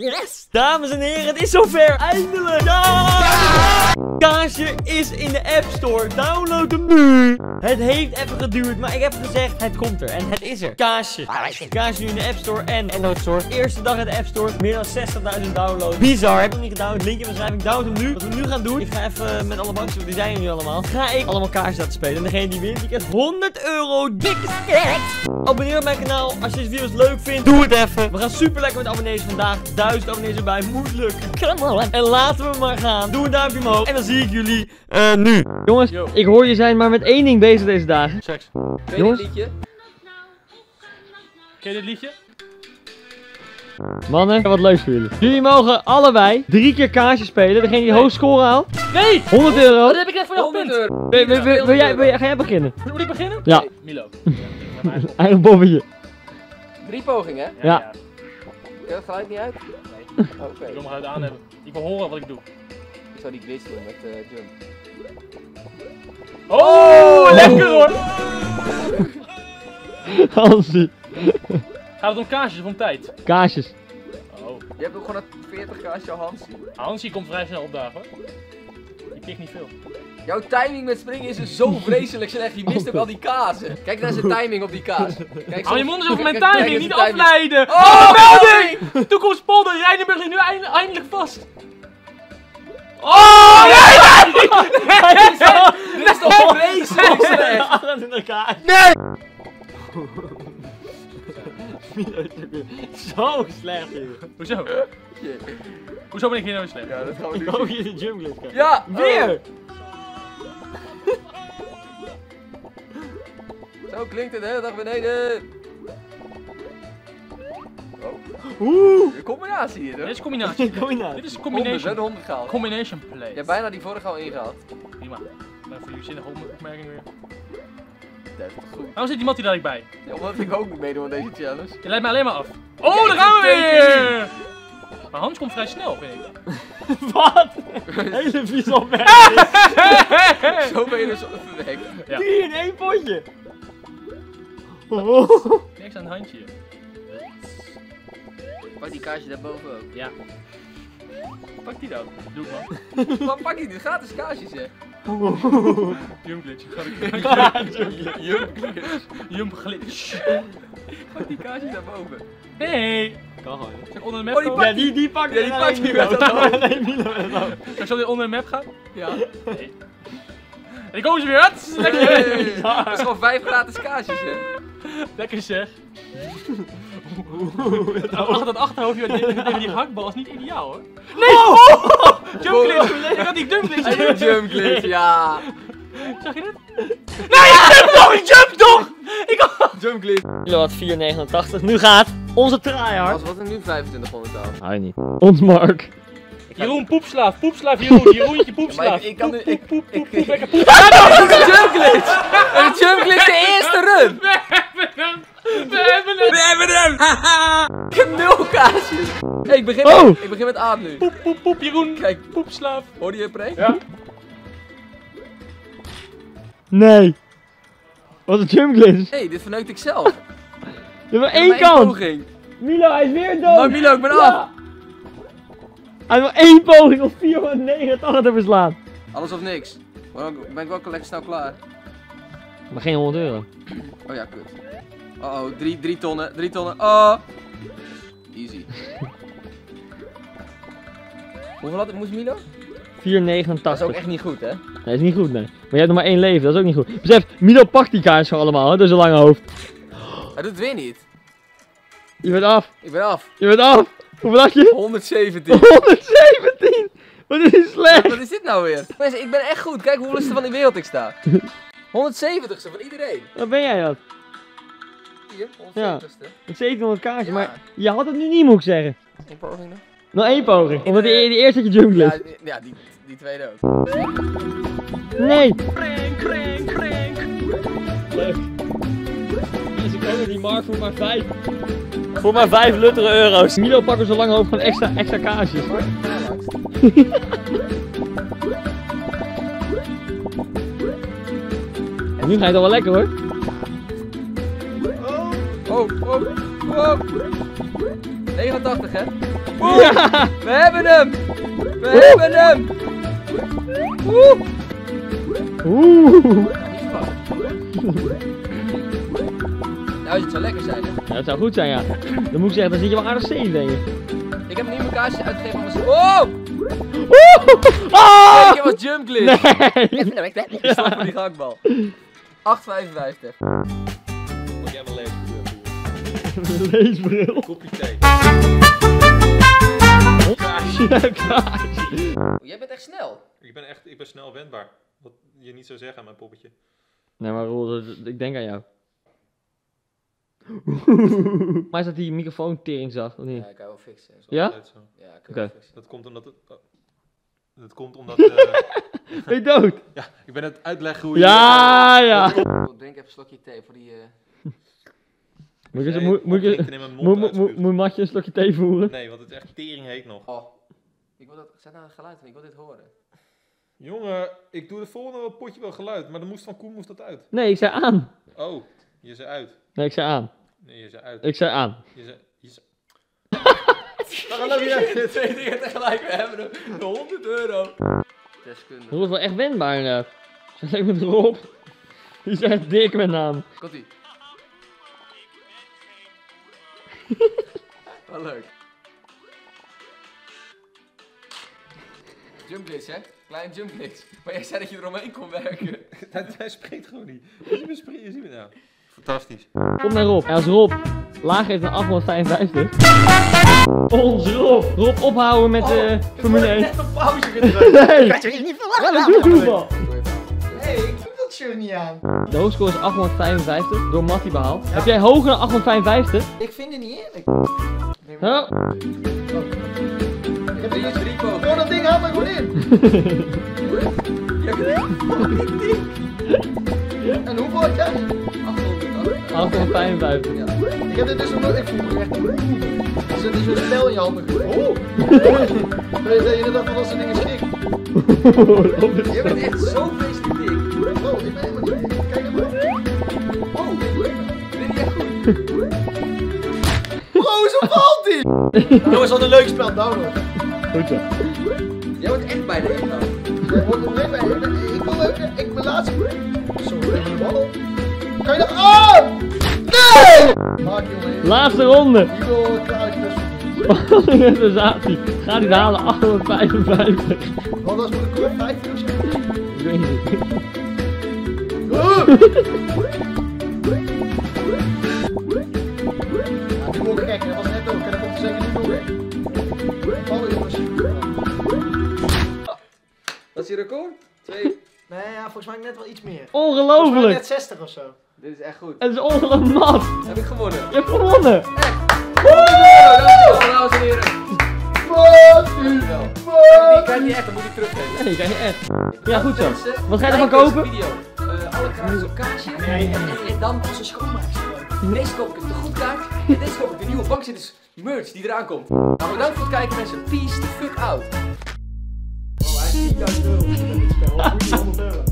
Yes! Dames en heren, het is zover! Eindelijk! Ja! Kaasje is in de App Store. Download hem nu! Het heeft even geduurd, maar ik heb gezegd, het komt er. En het is er. Kaasje. Kaasje nu in de App Store en Android Store. Eerste dag in de App Store. Meer dan 60.000 downloads. Bizar. Heb ik nog niet gedownload. Linkje in de beschrijving. Download hem nu. Wat we nu gaan doen. Ik ga even met alle bankjes, die zijn er nu allemaal. Ga ik allemaal kaarsen laten spelen. En degene die wint, die krijgt 100 euro. Dikke stacks. Abonneer op mijn kanaal. Als je deze video's leuk vindt, doe het even. We gaan super lekker met abonnees vandaag. 1000 abonnees erbij. Moet lukken. Come on. En laten we maar gaan. Doe een duimpje omhoog. En dan zie ik jullie eh, nu. Jongens, Yo. ik hoor je zijn maar met één ding bezig deze dagen. Seks. Ken je dit liedje? Ken je dit liedje? Mannen, wat leuks voor jullie. Jullie mogen allebei drie keer kaartjes spelen. Degene die de hoogste score haalt. Nee! 100 euro. Dat heb ik net voor jou 100 gepunt. euro. Wil, wil, wil, wil jij, wil jij, ga jij beginnen? Moet ik beginnen? Ja. Nee, Milo. Ja, Eigen bobbetje. Drie pogingen, hè? ja. Ja. Geluid niet uit? Nee. Oké. Ik wil hem uit aan hebben. Ik wil horen wat ik doe. Ik zou die glitch doen met eh jump. Oh, lekker hoor! Hansie. Gaat het om kaasjes of om tijd? Kaasjes. Oh. Je hebt ook gewoon een 40 kaasje Hansie. Hansie komt vrij snel opdagen hoor. Die pikt niet veel. Jouw timing met springen is dus zo vreselijk slecht. Je mist ook al die kazen. Kijk naar zijn timing op die kaas. Kijk, Hou je mond eens over mijn timing, niet afleiden! Oh, Oh, melding! melding! Toekomstpolder, Rijnenburg ligt nu eind- eindelijk vast. Oh, nee, Dit is toch vreselijk slecht? 28 kaartjes. Nee! Zo slecht hier. Hoezo? Hoezo ben ik hier nou slecht? Ja, dat gaan we nu Ik hoop je de jungle krijgt. Ja! Weer! Oh, Zo klinkt het de hele dag beneden. Oeh! de combinatie hier, Dit hoor. is combinatie. Nou? Dit is 100, hè, combination. de 100 gehaald. Combination play. Je hebt bijna die vorige al ingehaald. Prima. Maar voor jullie zinnige op- opmerking weer. Dat is goed. Waarom zit die Mattie daar niet bij? Ja, omdat ik ook niet meedoe aan deze challenge. Je leidt mij alleen maar af. Oh, daar gaan we weer! Maar Hans komt vrij snel, vind ik. Wat? Hele vies opmerking. Zo ben je dus weg. Ja. Drie in één potje. Oh. Niks aan het handje. Pak die kaasje daarboven ook. Ja. Pak die dan. Doe het man. Maar pak je die gratis kaasjes, hè? Jump glitch. Ga ik Jump. Jump glitch. Pak die kaasjes daarboven. Nee. Kan gewoon. Onder de map Oh, die? Ja, die, die pakt Ja, die pakt met dat hoofd. Zal weer onder de map gaan? Ja. Nee. En ik komen ze weer. Lekker. Hey, dat is gewoon vijf gratis kaasjes, hè? Lekker zeg. Dat, achter, dat achterhoofdje tegen, tegen die hakbal is niet ideaal hoor. Nee! Oh! Jump glitch! Ik had die jump glitch. En die jump glitch, ja. Zag je dit? Nee, ik jump toch! Ik jump toch! Ik Jump glitch. Milo had 4,89. Nu gaat onze tryhard. Als wat er nu 2500 aan. Hou je niet. Ons Mark. Jeroen, poepslaaf, poepslaaf, Jeroen, Jeroentje, poepslaaf. ik, kan nu... Ik, Poep, poep, ik, poep, lekker poep. de jump glitch! Een de eerste run! We hebben hem! We hebben hem! Hem! ik heb nul kaasjes! Hey, ik begin, Oh! ik begin met Aad nu. Poep, poep, poep, Jeroen. Kijk, Poepslaaf. hoorde je pre? Ja. Nee. Wat een jump glitch. hey, dit verneukt ik zelf. Je hebt maar één kant. poging. Milo, hij is weer dood. Maar Milo, ik ben Ja. af! Hij heeft maar één poging om 489 te verslaan. Alles of niks. Maar dan ben ik wel lekker snel klaar. Maar geen 100 euro. Oh ja, kut. Oh oh, drie, drie tonnen, drie tonnen. Oh! Easy. Hoeveel had ik, moest Milo? 489. Dat is ook echt niet goed, hè? Nee, dat is niet goed, nee. Maar je hebt nog maar één leven, dat is ook niet goed. Besef, Milo pakt die kaars gewoon allemaal, hè, door zijn lange hoofd. Hij doet het weer niet. Je bent af, Ik ben af. je bent af. Hoeveel had je? 117. 117! Wat is dit slecht? Wat is dit nou weer? Mensen, ik ben echt goed. Kijk hoeveelste van die wereld ik sta. 170ste van iedereen. Wat ben jij dat? Hier, Ja. 170ste. Met 1700 kaartjes, Ja. maar je had het nu niet, moet ik zeggen. Eén poging nog? Nog één poging, omdat die, eh, die eerste had je jump Ja, die- ja die, die tweede ook. Nee! Krenk, krenk, krenk. Leuk. Kennen die markt voor maar 5. Voor maar 5 luttere euro's. Milo pakken zo lang hoofd gewoon extra, extra kaasjes. En nu ga je toch wel lekker hoor. Oh, oh, oh. 89 hè? Oeh, we hebben hem! We hebben hem! Oeh! Oeh. Nou, het zou lekker zijn hè. Ja, dat zou goed zijn, ja. Dan moet ik zeggen, dan zit je wel aardig safe, denk ik. Ik heb een nieuwe kaartje uitgegeven aan mijn... Oh! Oeh! Ah! Ik was jump glitch. Nee! Ik stop voor die gehaktbal. 8,55. Leesbril. Kopje thee. Ja. Oeh, Jij bent echt snel. Ik ben echt, ik ben snel wendbaar. Wat je niet zou zeggen aan mijn poppetje. Nee, maar Roel, ik denk aan jou. maar is dat die microfoon tering zag, of niet? Ja, ik kan wel fixen. Ja? zo. Ja, ik Oké. kan wel fixen. Dat komt omdat het... oh. Dat komt omdat... eh, Ben je dood? ja, ik ben het uitleggen hoe je... Ja, ja. Oh, Drink even een slokje thee voor die... eh, Moet ik, Nee, moet, moet, Matje een slokje thee voeren? Nee, want het is echt tering heet nog. Oh. Ik wil dat... Zet nou een geluid ik wil dit horen. Jongen, ik doe de volgende wel potje wel geluid, maar dan moest van Koen moest dat uit. Nee, ik zei aan. Oh, je zei uit. Nee, ik zei aan. Nee, je zei uit. Ik zei aan. Je zei... Je zei... Waarom loop je Twee dingen tegelijk, we hebben. De 100 euro. Deskundig. Roel is wel echt wendbaar inderdaad. Zeg met Rob. Die is echt dik met naam. Komt Wel leuk. Jump glitch, hè? Klein jump glitch. Maar jij zei dat je eromheen kon werken. Hij, hij spreekt gewoon niet. Je ziet me je ziet me nou. Fantastisch. Kom naar Rob. Als Rob lager is dan 855. Ons Rob. Rob ophouden met de Formule 1. Net op pauze gedrukt. Nee! Had je niet verwacht? Wat een shirt niet aan. De hoofdscore is 855 door Matty behaald. Heb jij hoger dan 855? Ik vind het niet eerlijk. Huh? Ik heb Drie, er drie Gooi pogingen. dat ding aan maar gewoon in. Je hebt er En hoeveel had jij? 800. 855. Ja. Ik heb dit dus nog nooit. Ik voel me echt. Er zit dus zo'n spel in je handen. Oeh! Dat je inderdaad van dat soort dingen schrik. Je bent echt zo Jongens, wat een leuk spel. Download. Goed zo. Jij wordt echt bijna ingehaald. Ja, wordt nog even- Ik ben- ik wil even. Ik ben laatst. Zo, even de bal. op. Kan je dat. Oh! Nee! Maak jongen. Laatste ronde. Die wil klaar uit de Spanning sensatie. Gaat hij het halen 855? Wat was voor de koor? 50 of zo? Ik weet niet. je record? Twee. Nee, ja, volgens mij net wel iets meer. Volgens mij Ongelooflijk. net 60 of zo. Dit is echt goed. Het is ongelooflijk mat. Heb ik gewonnen. Je hebt gewonnen. Dankjewel, dames en heren. Dankjewel. Die krijg je echt, dan moet ik teruggeven. Nee, je krijgt je echt. Ja, goed zo. Mensen, Wat ga je ervan like deze kopen? Video. Eh, alle kaartjes op kaartje. En, en dan een schoonmaakster. Deze koop ik de goed kaart. En deze koop ik de nieuwe bankzitters merch die eraan komt. Nou, bedankt voor het kijken mensen. Peace the fuck out. He died early, and then.